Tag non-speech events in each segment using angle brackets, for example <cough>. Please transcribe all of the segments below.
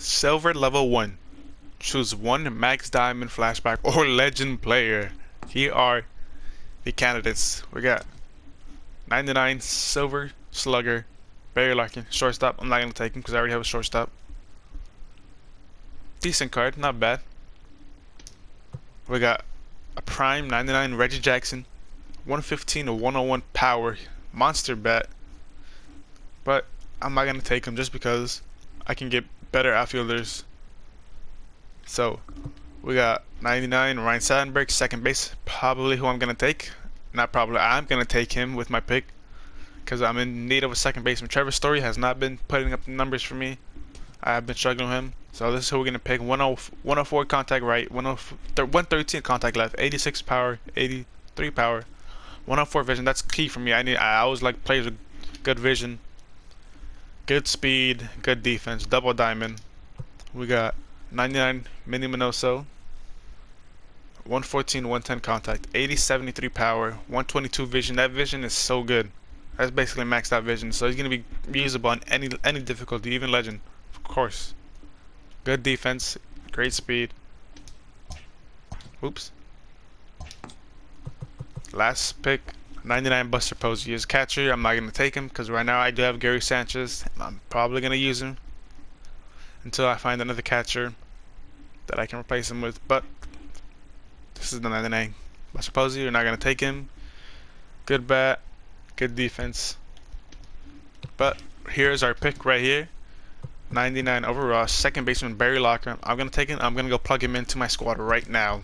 Silver level 1. Choose one Max Diamond Flashback or Legend player. Here are the candidates. We got 99 Silver Slugger, Barry Larkin, shortstop. I'm not going to take him because I already have a shortstop. Decent card, not bad. We got a Prime 99 Reggie Jackson, 115 to 101 power, monster bat. But I'm not going to take him just because I can get better outfielders. So, we got 99 Ryne Sandberg, second base, probably who I'm going to take. Not probably, I'm going to take him with my pick because I'm in need of a second baseman. Trevor Story has not been putting up the numbers for me. I have been struggling with him. So this is who we're going to pick. 104 contact right, 113 contact left, 86 power, 83 power, 104 vision. That's key for me. I need. I always like players with good vision, good speed, good defense. Double diamond. We got 99 Minnie Minoso, 114, 110 contact, 80, 73 power, 122 vision. That vision is so good. That's basically maxed out vision. So he's gonna be usable on any any difficulty, even legend, of course. Good defense, great speed. Oops. Last pick, 99 Buster Posey is catcher. I'm not gonna take him because right now I do have Gary Sanchez. I'm probably gonna use him until I find another catcher that I can replace him with. But this is the 99 Buster Posey. You're not gonna take him. Good bat, good defense. But here's our pick right here. 99 overall, second baseman Barry Locker. I'm gonna take him. I'm gonna go plug him into my squad right now.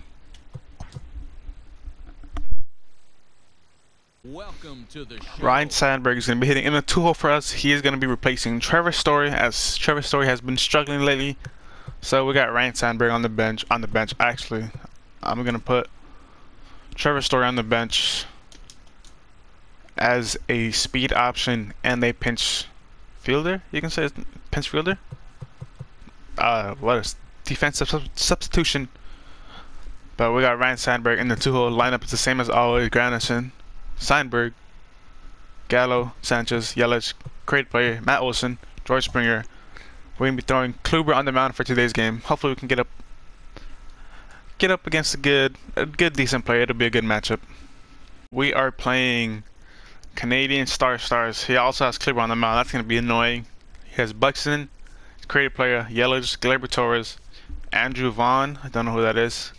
Welcome to the show. Ryne Sandberg is going to be hitting in the two hole for us. He is going to be replacing Trevor Story as Trevor Story has been struggling lately. So we got Ryne Sandberg on the bench. On the bench, actually, I'm going to put Trevor Story on the bench as a speed option and a pinch fielder. You can say pinch fielder. Uh, what is defensive sub substitution? But we got Ryne Sandberg in the two hole lineup. It's the same as always. Granderson. Sandberg, Gallo, Sanchez, Yelich, great player, Matt Olson, George Springer. We're gonna be throwing Kluber on the mound for today's game. Hopefully we can get up get up against a good a good decent player. It'll be a good matchup. We are playing Canadian Star Stars. He also has Kluber on the mound. That's gonna be annoying. He has Buxton, great player, Yelich, Gleyber Torres, Andrew Vaughn, I don't know who that is.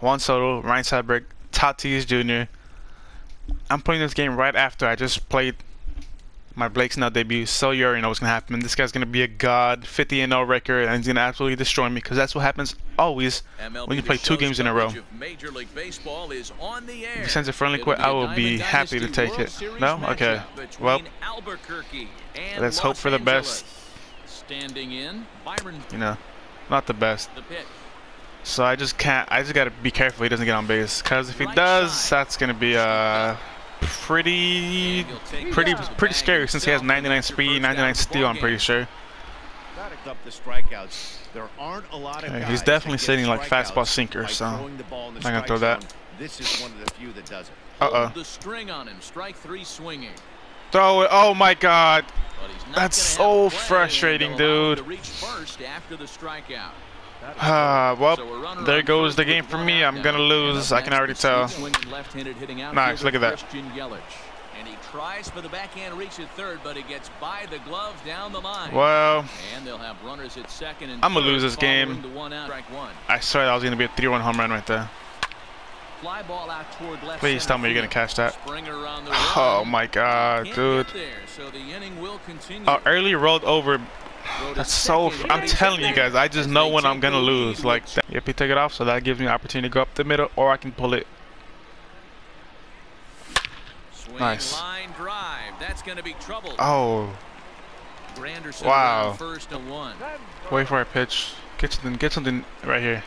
Juan Soto, Ryne Sandberg, Tatis Jr., I'm playing this game right after I just played my Blake Snell debut, so you already know what's gonna happen. This guy's gonna be a god, 50 and 0 record, and he's gonna absolutely destroy me because that's what happens always MLB when you play two games in a row. Major League Baseball is on the air. If he sends a friendly quit, I will be happy to take it. No? Okay. Well, let's hope for the best. Standing in, Byron You know, not the best. the pitch. So I just can't. I just gotta be careful he doesn't get on base, because if he does, that's gonna be uh pretty, pretty, pretty scary since he has 99 speed, 99 steal. I'm pretty sure. Product up the strikeouts. There aren't a lot of Yeah, he's definitely sitting like fastball sinker, by so throwing the ball in the not gonna throw that. This is one of the few that does it. Uh oh. The string on him. Strike three swinging. Throw it. Oh my God. But he's not That's so frustrating, and they'll allow him dude. To reach first after the strikeout. Ah, well, So a runner there goes the game for me. I'm gonna lose. I can already tell. swinging left-handed hitting Nice, look at that. And he tries for the backhand reach at third, but it gets by the glove down the line. Well, And they'll have runners at second and I'ma lose this game. the one out. One. I swear that was gonna be a 3-1 home run right there. Fly ball out toward left Please tell me you're gonna catch that. Springer on the Oh my God, dude. get there, so the inning will continue. Uh, early rolled over. That's so. second. I'm telling you guys, I just know when I'm gonna lose. Like, that. yep, he took it off, so that gives me an opportunity to go up the middle, or I can pull it. Swing Nice. line drive. That's going to be trouble. Oh, Granderson Wow. first and one. wait for a pitch. Get something. Get something right here.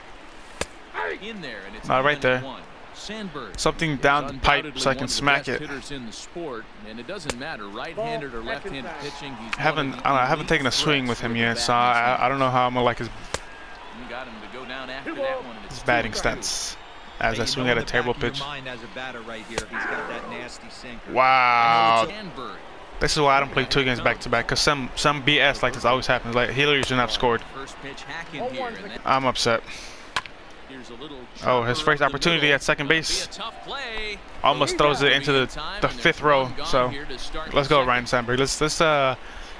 In there, and it's Not right there. one. Sandberg. Something down the pipe so I can smack it. In the sport, and it doesn't matter right-handed or left-handed pitching. He's I haven't. I, don't know, I haven't taken a swing with him yet, so bat in his I, I don't know how I'm gonna like his. You got him to go down after that one. his batting and stance. As I swing at a terrible back of your pitch. as a batter right here, he's got that nasty. Wow. This is why I don't play two games back to back, cause some some BS like this always happens. Like Hillary shouldn't have scored. First pitch hacking here, I'm upset. Here's a little Oh, his first opportunity at second base. a tough play. Almost throws it into the, the fifth row. So here to start let's go. Ryne Sandberg. Let's let's uh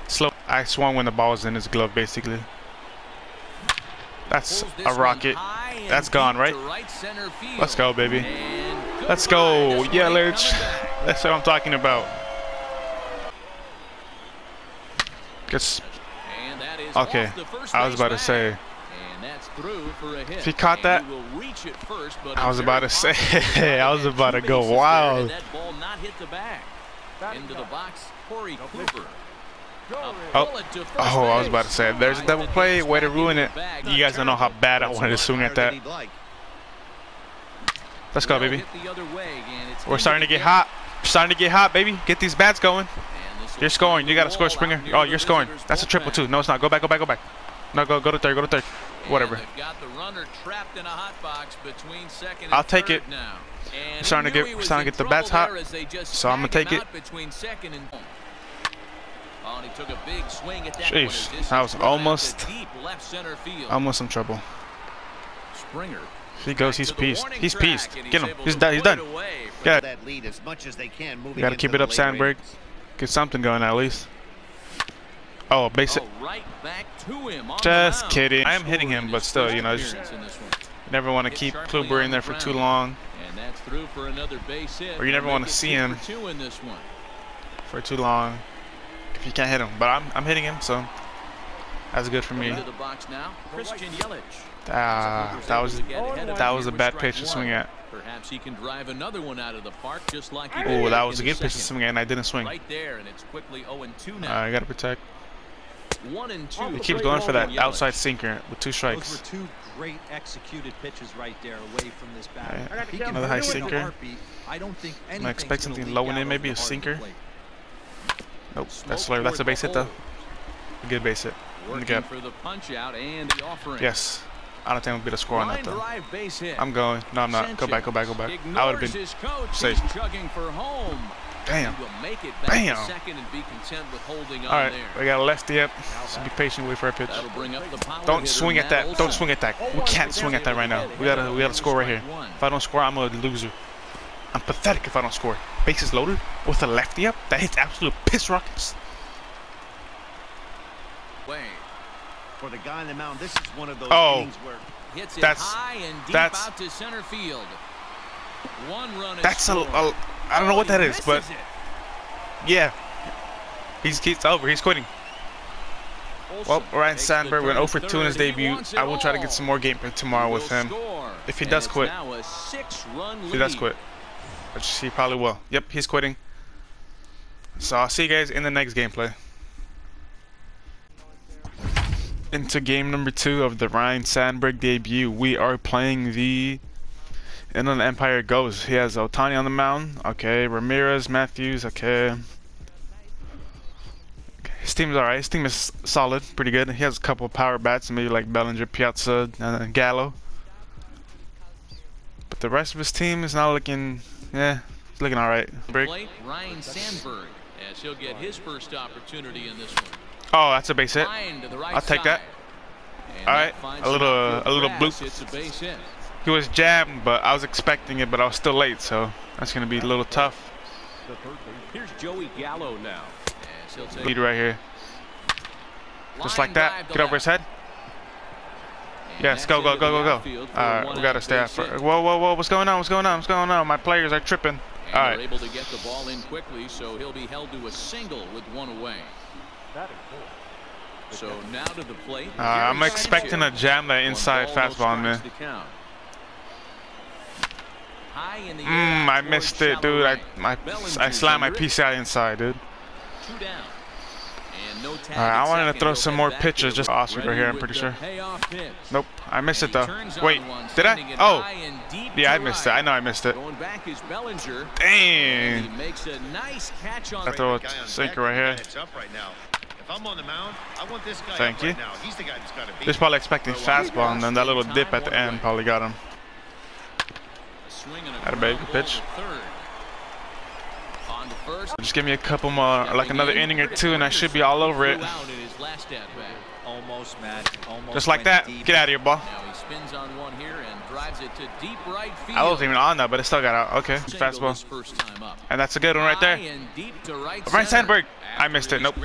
slow. I swung when the ball was in his glove, basically. That's a rocket. That's gone, right? to right center field. Let's go, baby. Let's go, ain't Yelich. <laughs> That's what I'm talking about. Gets And that is Okay, off the first I was about to say. And that's through for a hit. If he caught that, he reach it first, but I a was about to say, possible <laughs> I was about to go wild. That ball not hit the bag. Into the box, Corey Cooper. Oh. bullet to oh, first Oh, I was about to say, there's a double play. Way to ruin it. You guys don't know how bad I wanted to swing at that. Let's go, baby. hit the other way, and it's We're starting to the get gap. hot. Starting to get hot, baby. Get these bats going. And this will You're scoring. You got to score, Springer. Oh, you're scoring. That's a triple, too. No, it's not. Go back, go back, go back. No, go go to third, go to third. Whatever. got the runner trapped in a hot box between second and I'll take it. Now. He starting to get- starting to get the bats hot. there as they just So I'ma take it. out Between second and Oh, and he took a big swing at that Sheesh, one as this that was thrown out to almost- deep left center field. Almost in trouble. Springer. He goes, he's pieced. He's pieced. Get him. He's done. He's done. Got it. Lead as much as they can, you gotta keep it up, Sandberg. Get something going at least. Oh, base it. Oh, right to Just kidding. I am hitting him, but still, you know, just appearance in this one. never want to keep Kluber in there for too long. And that's through for another base hit. Or you never wanna see him. For in this one. For too long. If you can't hit him. But I'm, I'm hitting him, so that's good for me. Into the box now, Christian Yelich. Ah, that was that was a bad pitch to swing at. Perhaps he can drive another one out of the park just like he did Oh, that was a good pitch to swing at, and I didn't swing. Right there, and it's quickly 0 and 2 Uh, now. I gotta protect. One and two. He keeps going for that Yelich. outside sinker with two Those were strikes. two great executed pitches right there away from this bat. Alright, He can Another high do it in a sinker. I don't think I anything's expecting something leak low and out in, maybe a the heart of the sinker. plate. Nope, Smoke that's slurve. That's a base hit though. A good base hit. In Working gap. for the punch out and the offering. Yes. I don't think we'll be the score on that though. base hit. I'm going. No, I'm not. Go back, go back, go back. I would Ignores have been. his coach. safe. He's chugging for home. Damn. He will make it back Bam. second and be content with holding on All right, there. we got a lefty up. So be patient. Wait for a pitch. Bring up the Don't swing at Matt that. Don't swing at that. We can't swing at that right now. We gotta, we gotta score right here. If I don't score, I'm a loser. I'm pathetic if I don't score. Bases loaded with a lefty up. That hits absolute piss rockets. Wayne For the guy on the mound, this is one of those Oh. innings where hits it That's- high and deep that's- out to center field. One run is That's a, a I don't know what that is, but yeah. He's he's over. He's quitting. Well, Ryne Sandberg went turn 0 for 2 in his debut. I will try to get some more game uh, tomorrow with him. If he does quit. now He does quit. Which he probably will. Yep, he's quitting. So I'll see you guys in the next gameplay. Into game number two of the Ryne Sandberg debut. We are playing the Inland Empire Goes. He has Ohtani on the mound. Okay, Ramirez, Matthews. Okay. His team's alright. His team is solid, pretty good. He has a couple of power bats, maybe like Bellinger, Piazza, and Gallo. But the rest of his team is not looking, yeah, it's looking alright. Break. Ryne Sandberg, as he'll get his first opportunity in this one. Oh, that's a base hit. Line to the right I'll take that. side. And All that right, finds a little, uh, a little bloop. It's a base hit. He was jammed, but I was expecting it, but I was still late, so that's gonna be a little tough. Here's Joey Gallo now. As Lead right here, just like that. Get over his head. Yes, go, go, go, go, go. outfield for a Alright, we gotta stay out. For, whoa, whoa, whoa! What's going on? What's going on? What's going on? My players are tripping. And All they're right. able to get the ball in quickly, so he'll be held to a single with one away. So now to the plate. Uh, I'm expecting a jam that One inside ball, no fastball on me. strikes to count. High in the air Mmm, I missed it, dude. I right. my I slammed my under. PCI inside, dude. Two down. And no Alright, I wanted to throw some more pitches, to just the Oscar ready here, I'm pretty sure. Nope, I missed it though. Wait, did I? Oh, high and deep yeah, I missed it. I know I missed it. Going back is Bellinger. And he Dang. makes a nice catch on I the throw a sinker right here. guy that's up right now. If I'm on the mound, I want this guy Thank you. right now. He's the guy that's got to beat. He's probably expecting fastball, and then that little dip at the end probably got him. Swing a Had a big ground ball pitch. third. On to first. Just give me a couple more, like another inning or two, and I should be all over it. Threw out in his last at-bat. Almost, Matt. Almost Just like that. Get out of here, ball. Now he spins on one here and drives it to deep right field. I wasn't even on that, but it still got out. Okay, Single his fastball. first time up. And that's a good one right there. and deep to right Ryan center. Sandberg. I missed it. Nope.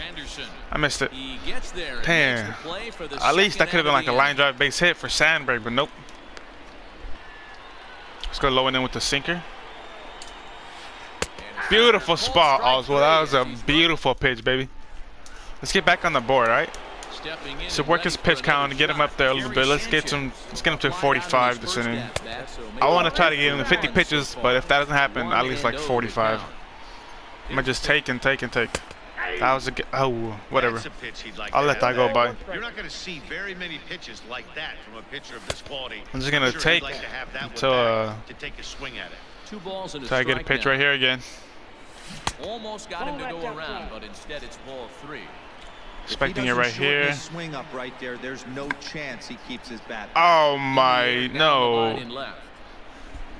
I missed it. He gets there and Damn. makes the play for the At least that could have been like a line inning. drive base hit for Sandberg, but nope. Let's go low and in with the sinker. Beautiful spot, Oswald. That was a beautiful pitch, baby. Let's get back on the board, right? So work his pitch count and get him up there a little bit. Let's get some. Let's get him to 45 in his this inning. I want to try to get him to 50 pitches, but if that doesn't happen, at least like oh 45. I'm gonna just take and take and take. That was a g- oh whatever. A pitch he'd like I'll let that go by. You're not going to see very many pitches like that from a pitcher of this quality. I'm just gonna Sure, take like to have until, uh, to take a swing at it. Two balls and a So I get a pitch now. right here again. Almost got him to go around, but instead it's ball three. If he Expecting it right here. Swing up right there. There's no chance he keeps his bat. Oh my air, down the line no.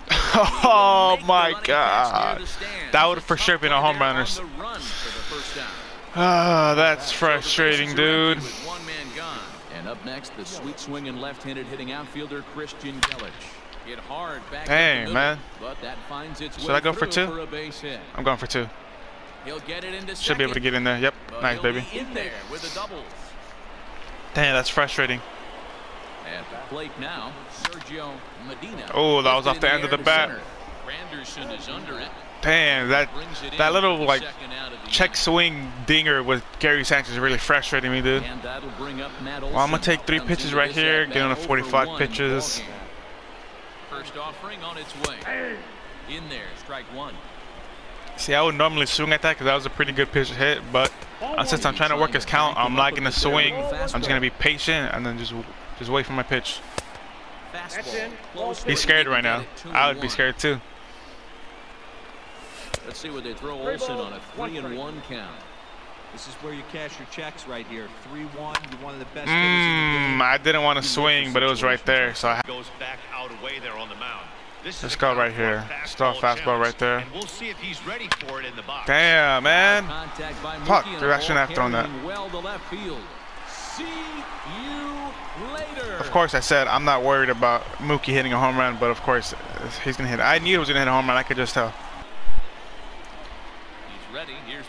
<laughs> Oh my running catch near god. That would a for sure been a home there run. On the run for the first down. Ah, that's frustrating, bases are empty dude. with one man gone. And up next, the sweet swinging left-handed hitting outfielder Christian Yelich. Hit hard back up Dang, man. But that finds its Should way I go for two? For a base hit. I'm going for two. He'll get it into Should be able to get in there. Yep. but Nice, baby. be in there with a double. Dang, that's frustrating. At the plate now, Sergio Medina. Oh, that was off the in end of the to bat. center. Is under it. Dang, that that little like second out of the check swing dinger with Gary Sanchez is really frustrating me, dude. And that'll bring up Matt Well, I'm gonna take three pitches right here, at-bat get on to 45 1 in the pitches. First offering on its way. In there, strike one. See, I would normally swing at that because that was a pretty good pitch to hit, but uh, since I'm trying to work his count, I'm not gonna swing. I'm just gonna be patient and then just just wait for my pitch. Fastball. Close, but He's scared right now. get it two I would be scared too. Let's see what they throw Olson on a three and one count. This is where you cash your checks right here. 3-1. You're one of the best mm, hitters in the Mmm. I didn't want to swing, but it was right there, so I. Goes back out away there on the mound. This is Let's a go right here. a Let's a fastball right there. And we'll see if he's ready for it in the box. Damn, man. Fuck, Mookie and dude, shouldn't ball have thrown that. Well to left field. See you later. Of course, I said I'm not worried about Mookie hitting a home run, but of course he's gonna hit. I knew he was gonna hit a home run. I could just tell.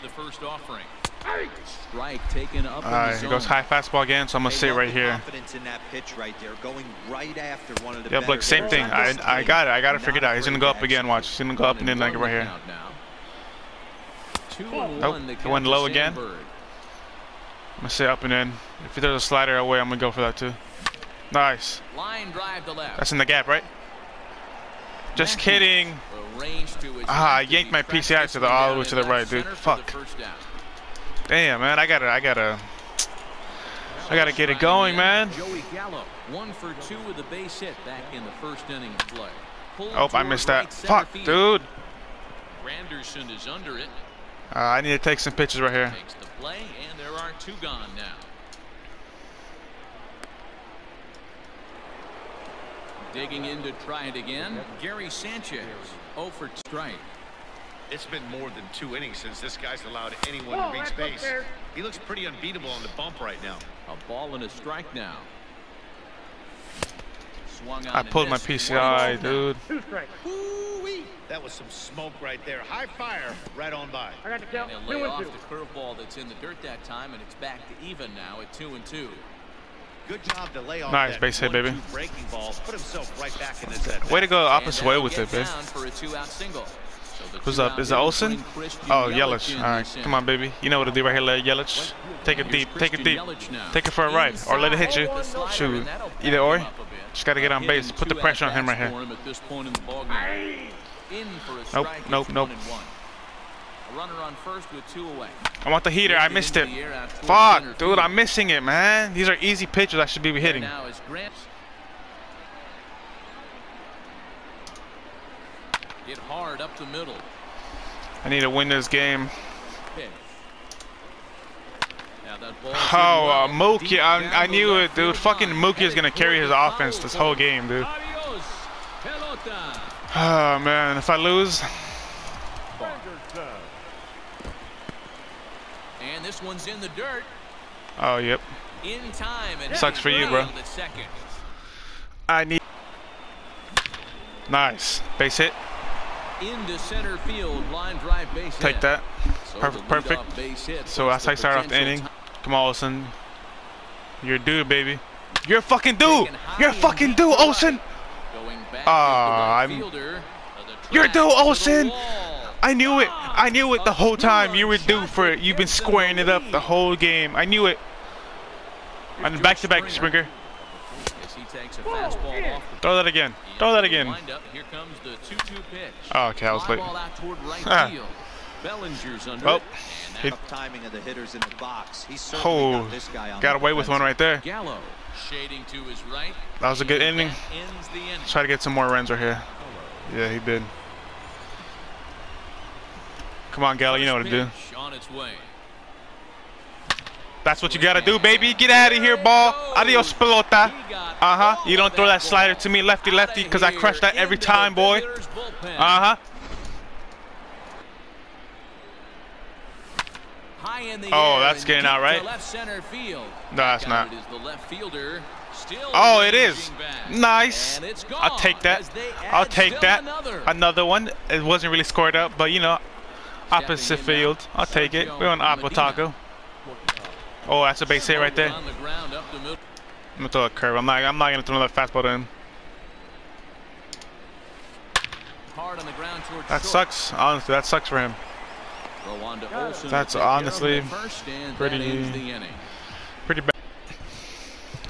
He's. Here's the first offering. Strike taken up All in right, the here goes high fastball again, so I'm gonna They sit right here. Confidence in that pitch right there, going right after one of the Yep, better look, same thing. I I got it. I got to figure it out. He's gonna go up again. Watch. He's gonna go up and in like right here. Count now. Nope, one, he went low again. I'm gonna sit up and in. If he throws a slider away, I'm gonna go for that too. Nice. Line drive to left. That's in the gap, right? Just kidding. Arranged to his Ah, I yanked my PCI to the all the way to the right, dude. center for the Fuck. Damn, man. I gotta. I gotta. I gotta get it going, man. Joey Gallo, one for two with a base hit back in the first inning of play. Oh, I missed that. Fuck, dude. Granderson is under it, Uh, I need to take some pictures right here. takes the play, and there are two gone now. Digging in to try it again, Gary Sanchez, 0 for strike. It's been more than two innings since this guy's allowed anyone to reach base. He looks pretty unbeatable on the bump right now. A ball and a strike now. Swung on I pulled my. PCI, One ball now. dude. Ooh-wee. That was some smoke right there. High fire right on by. I got And he'll lay off the curveball that's in the dirt that time, and it's back to even now at two and two. Good job to lay off Nice that base hit, baby. breaking ball. Put himself right back in this Way to go opposite And way with it, babe. down for a two-out single. So Who's up? Is it Olson? Oh, Yelich Yelich. All right, come on, baby. You know what to do right here, let Yelich. Take it deep. Take it deep. Take it for a ride, or let it hit you. Inside, the slider, Shoot. and that'll back Either or. him up a bit. Just gotta get on base. Put the pressure on him right here. for him at this point in the ballgame. In for a Nope, nope, nope. one and one. A runner on first with two away. I want the heater. I missed it. the air out towards Fuck, dude. I'm missing it, man. These are easy pitches I should be hitting. Now is Grant. Hit hard up the middle. I need to win this game. Pitch. Now that ball's Oh, uh, Mookie. I, I knew it, dude. Fucking. Mookie is gonna carry his offense this whole game, dude. Oh man, if I lose, this one's in the dirt. Oh, yep. In time. And Sucks for you, bro. Field at second. I need. Nice. Base hit. Into center field, line drive base Take hit. that. So Perfect, perfect. base hit So that's how you start off the inning. Come on, Olson. You're a dude, baby. You're a fucking dude. You're a fucking dude, Olson. Going back Ah, is I'm- fielder. To the You're a dude, Olson. I knew it. I knew it the whole time. You were due for it. You've been squaring it up the whole game. I knew it. And back to back, Springer. As he takes a fastball off the Throw that again. Throw that again. windup. Here comes the 2-2 pitch. Oh, okay, I was late. ball out toward right Ah. Bellinger's under Oh, it. Timing of the hitters in the box. Oh, got this guy on got the away with one right there. Gallo shading to his right. That was a good And inning. that ends inning. Try to get some more runs right here. Yeah, he did. Come on, Gallo, you know what to do. That's what you gotta do, baby. Get out of here, ball. Adios, pelota. Uh huh. You don't throw that slider to me, lefty, lefty, because I crush that every time, boy. Uh huh. High in the Oh, that's getting out, right? No, that's not. Oh, it is. Nice. I'll take that. I'll take that. Another one. It wasn't really scored up, but you know, opposite field. I'll take it. We're on Aqua Taco. Oh, that's a base hit right there. I'm gonna throw a curve. I'm not. I'm not gonna throw another fastball to him. That sucks. Honestly, that sucks for him. That's honestly pretty-. Pretty bad.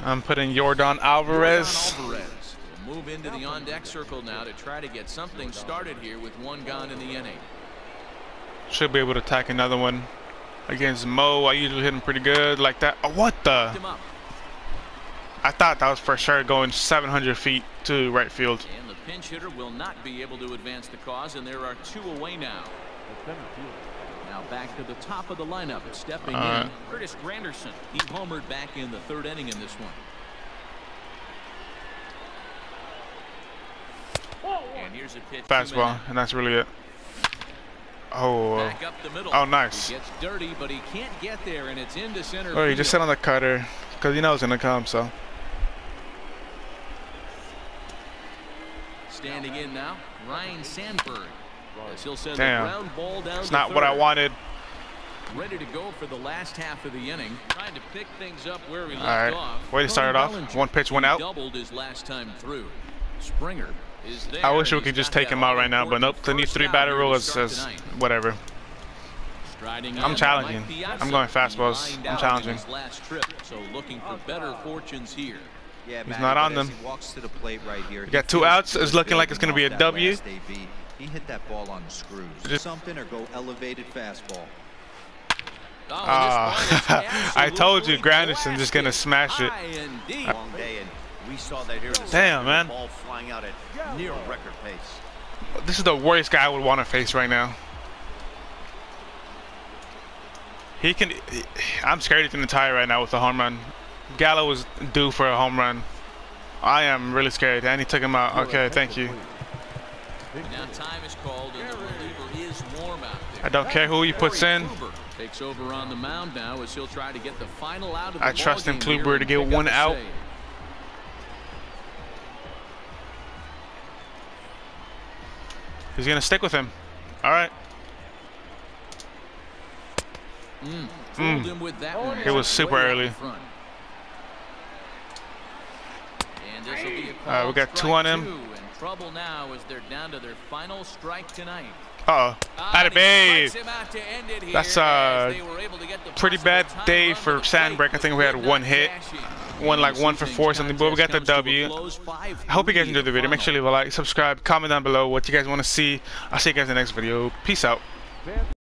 I'm putting Jordan Alvarez. Alvarez will move into the on-deck circle now to try to get something started here with one gone in the inning. Should be able to attack another one against Mo. I usually hit him pretty good like that. Oh, what the? I thought that was for sure going 700 feet to right field. And the pinch hitter will not be able to advance the cause, and there are two away now. Now back to the top of the lineup, stepping All in. Curtis Granderson. He homered back in the third inning in this one. And here's a pitch. Fastball, and that's really it. Oh, uh, Back up the middle. oh, nice. He gets dirty, but he can't get there, and it's into center oh, he just field. on the cutter because he knows it's gonna come. So Standing in now, Ryne Sandberg. As he'll send Damn. the ground ball down it's not what I wanted. Ready to go for the last half of the inning. Trying to pick things up where we All left right, off. way to start it off. One pitch, one out. Doubled his last time through. Springer. I wish we could just take him out right now, but nope. The new three batter rule is says whatever. I'm challenging. I'm going fastballs. I'm challenging. last trip, so looking for better fortunes here. Yeah, He's not on them. He walks to the plate right here. We got two outs. It's looking like it's gonna be a W. that last AB. He hit that ball on the screws. Just- Something or go elevated fastball. Oh, Ah, <laughs> I told you, Granderson just gonna smash it. High and deep. Long day, and we saw that here. in the Damn, second, man. Ball flying out at near record pace. This is the worst guy I would want to face right now. He can. I'm scared he's gonna tie right now with a home run. Gallo was due for a home run. I am really scared, and he took him out. Okay, thank you. Now time is called, and the reliever is warm out there. I don't care who he puts in. Takes over on the mound now as he'll try to get the final out of the I trust in ballgame Kluber to get one out. save. He's gonna stick with him. All right. Mm, Mm. him with that one. It was super early. And this will be a All right, we got two on him. trouble now as they're down to their final strike tonight. Uh oh. Ah, and babe. out to end That's a they were able to get the pretty bad day for to Sandberg. I think we had one hit. One like one for four something, but we got the contest comes to a W. I hope you guys 5-3 enjoyed the video. Make sure you leave a like, subscribe, comment down below what you guys want to see. I'll see you guys in the next video. Peace out.